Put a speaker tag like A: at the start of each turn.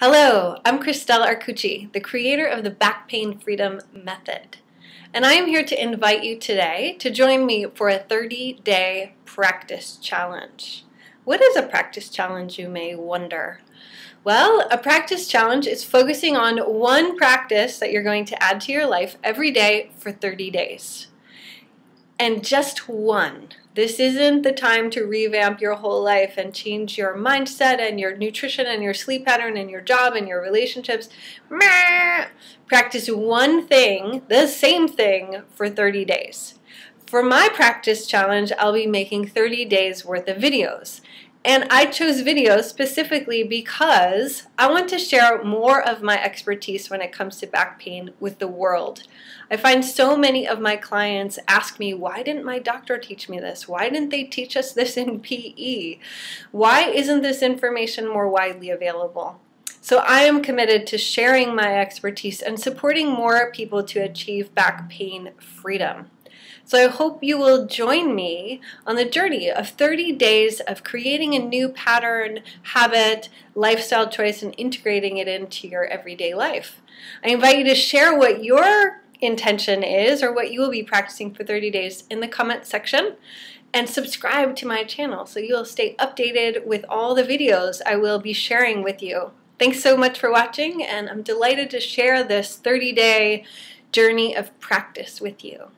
A: Hello, I'm Christel Arcucci, the creator of the Back Pain Freedom Method. And I am here to invite you today to join me for a 30 day practice challenge. What is a practice challenge, you may wonder? Well, a practice challenge is focusing on one practice that you're going to add to your life every day for 30 days. And just one. This isn't the time to revamp your whole life and change your mindset and your nutrition and your sleep pattern and your job and your relationships. Practice one thing, the same thing, for 30 days. For my practice challenge, I'll be making 30 days worth of videos. And I chose videos specifically because I want to share more of my expertise when it comes to back pain with the world. I find so many of my clients ask me, why didn't my doctor teach me this? Why didn't they teach us this in PE? Why isn't this information more widely available? So I am committed to sharing my expertise and supporting more people to achieve back pain freedom. So I hope you will join me on the journey of 30 days of creating a new pattern, habit, lifestyle choice, and integrating it into your everyday life. I invite you to share what your intention is or what you will be practicing for 30 days in the comment section and subscribe to my channel so you'll stay updated with all the videos I will be sharing with you. Thanks so much for watching and I'm delighted to share this 30 day journey of practice with you.